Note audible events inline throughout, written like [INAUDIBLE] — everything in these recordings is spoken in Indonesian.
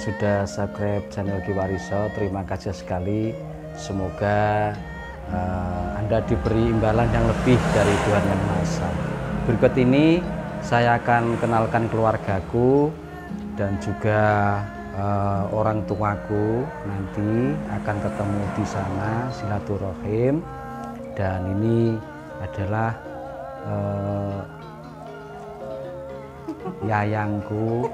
yang sudah subscribe channel Kiwariso, terima kasih sekali. Semoga uh, Anda diberi imbalan yang lebih dari Tuhan Yang Maha Esa. Berikut ini saya akan kenalkan keluargaku dan juga uh, orang tuaku nanti akan ketemu di sana silaturahim dan ini adalah uh, yayangku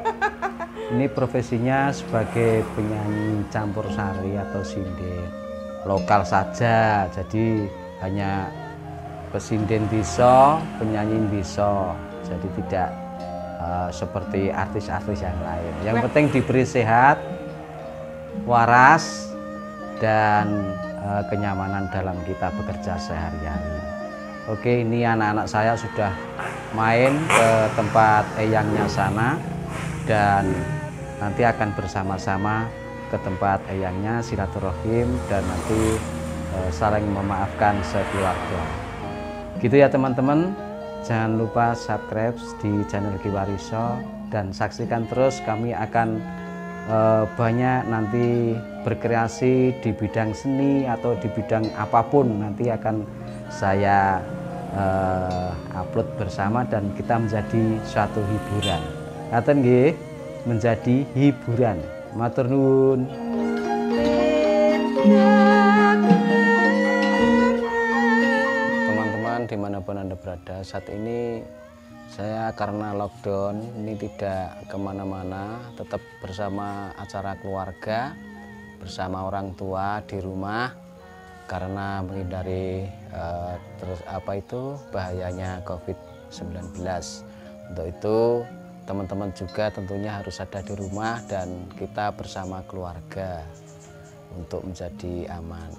ini profesinya sebagai penyanyi campur sari atau sinden lokal saja jadi hanya pesinden bisa penyanyi bisa. Jadi tidak uh, seperti artis-artis yang lain. Yang penting diberi sehat waras dan uh, kenyamanan dalam kita bekerja sehari-hari. Oke ini anak-anak saya sudah main ke tempat eyangnya sana dan nanti akan bersama-sama ke tempat eyangnya silaturahim dan nanti e, saling memaafkan sekeluarga. Gitu ya teman-teman. Jangan lupa subscribe di channel Kiwariso dan saksikan terus kami akan e, banyak nanti berkreasi di bidang seni atau di bidang apa pun nanti akan saya uh, upload bersama dan kita menjadi suatu hiburan. Nggih, menjadi hiburan. Matur nuwun. Teman-teman di mana pun anda berada saat ini saya karena lockdown ini tidak ke mana-mana tetap bersama acara keluarga bersama orang tua di rumah karena menghindari uh, terus apa itu bahayanya COVID-19. Untuk itu teman-teman juga tentunya harus ada di rumah dan kita bersama keluarga untuk menjadi aman.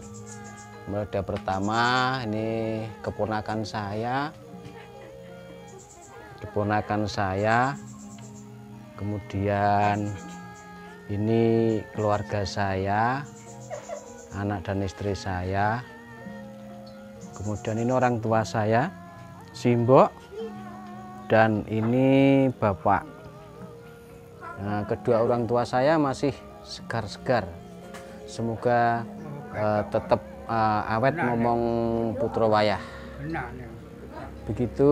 Mulai pertama ini keponakan saya, keponakan saya, kemudian ini keluarga saya, anak dan istri saya. Kemudian ini orang tua saya Simbok dan ini bapak. Nah, kedua orang tua saya masih segar-segar. Semoga uh, tetap uh, awet ngomong putra wayah. Begitu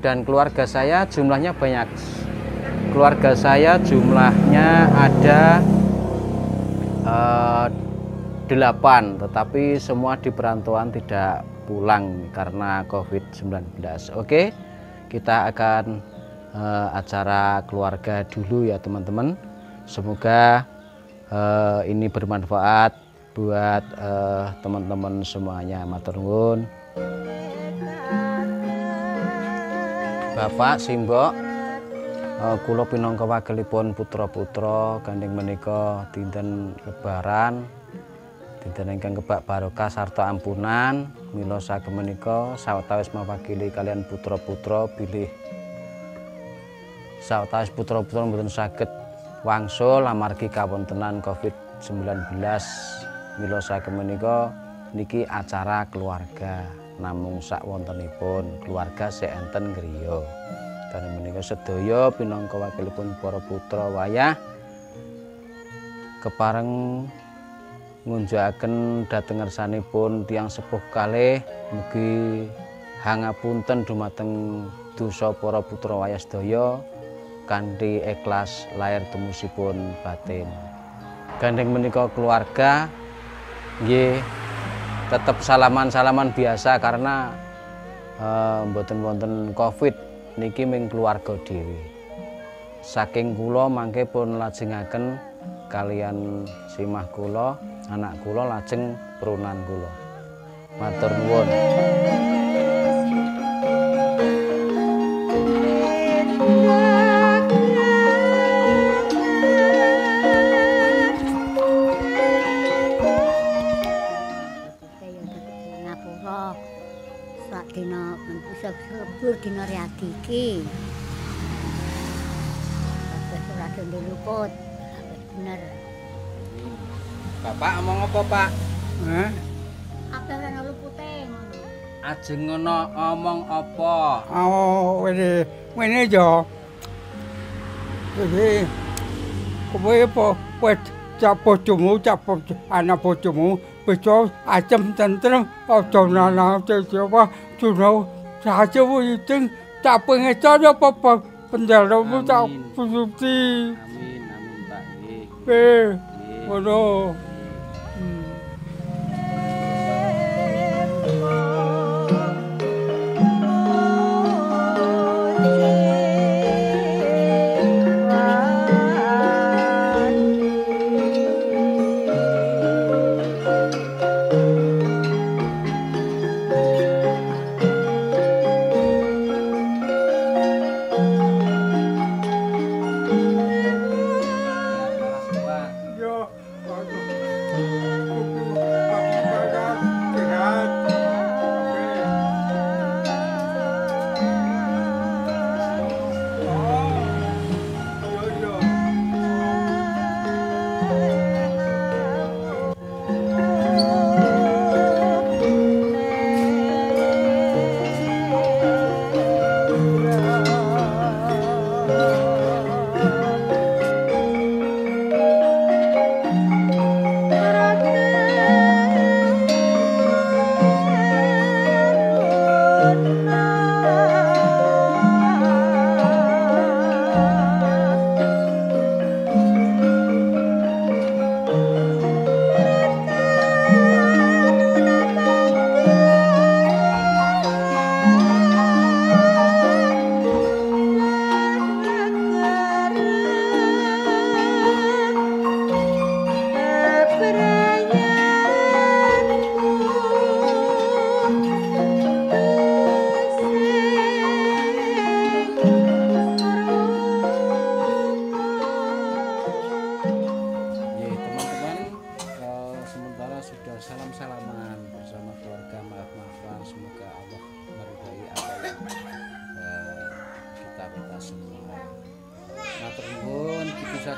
dan keluarga saya jumlahnya banyak. Keluarga saya jumlahnya ada uh, delapan tetapi semua di perantauan tidak pulang karena COVID-19 oke kita akan uh, acara keluarga dulu ya teman-teman. Semoga uh, ini bermanfaat buat uh, teman-teman semuanya. Maturnuwun Bapak Simbok uh, kula pinangka putra-putra gandeng menika dinten lebaran dinten ingkang kebak barokah sarta ampunan mila saged menika sawetawis mewakili kalian putra-putra bilih. Sawetawis putra-putra mboten saged wangsul amargi kawontenan Covid-19 mila saged menika niki acara keluarga. Namung sak wontenipun keluarga seenten griya. Karena menika sedaya pinangka wakilipun para putra wayah. Kepareng ngunjakaken dhateng ngersanipun tiyang sepuh kalih mugi hangapunten dumateng dosa para putra wayah sedaya kanthi ikhlas lahir temusipun batin. Gandeng menika keluarga nggih tetap salaman-salaman biasa karena uh, mboten wonten Covid niki ming keluarga. Saking kula mangke pun lajengaken kalian simah kula anak kula lajeng perunan kula matur nuwun dina riyadi iki. Wis ora luput. Bener. Bapak omong apa, Pak? Hah? Apa ana lupute ngono? Ajeng ngono omong apa? Oh, wene wene jo. Jadi kowe apa wis cak bojomu cak bojo- anak bojomu bisa asem tentrem aja nana apa suno saja witing tak pengecan apa apa penjaramu tak Amin. pusuti Amin, amin Pak. Nggih. eh ngono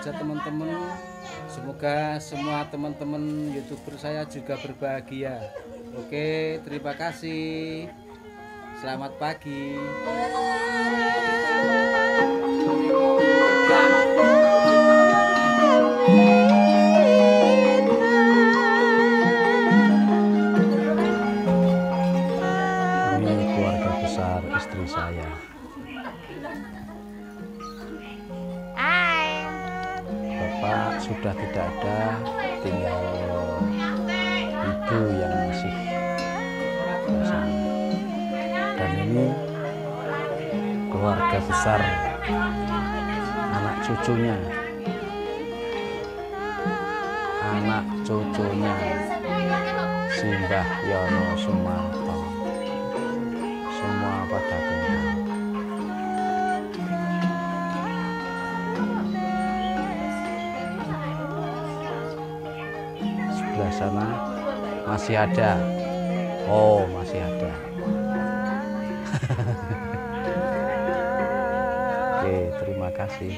saja teman-teman. Semoga semua teman-teman youtuber saya juga berbahagia. Oke, terima kasih. Selamat pagi. Tidak ada, tinggal ibu yang masih bersama. Dan ini keluarga besar anak cucunya. Anak cucunya Simbah Yono Sumarto. Sana masih ada. Oh, masih ada. [LAUGHS] Oke, terima kasih.